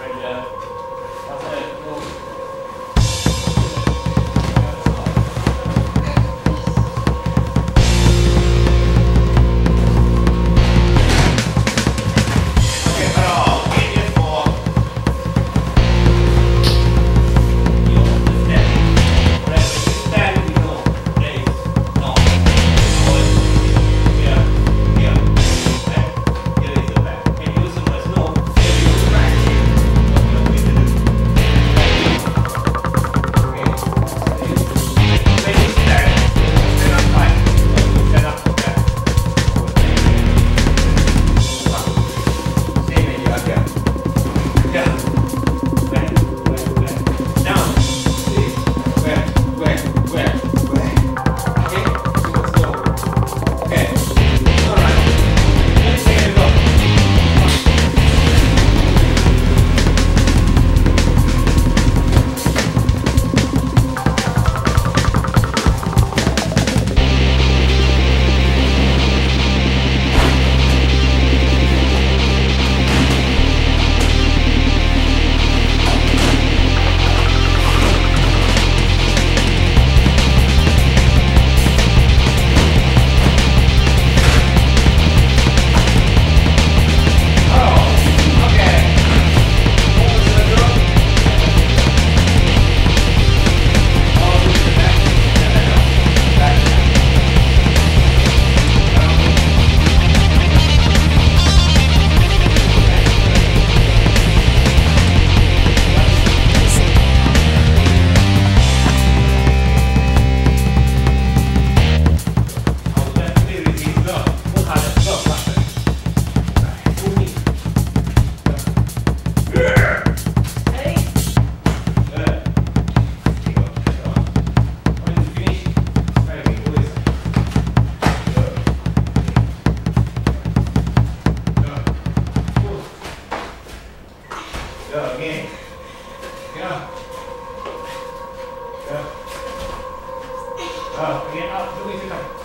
right there. 啊，again up，就可以去看。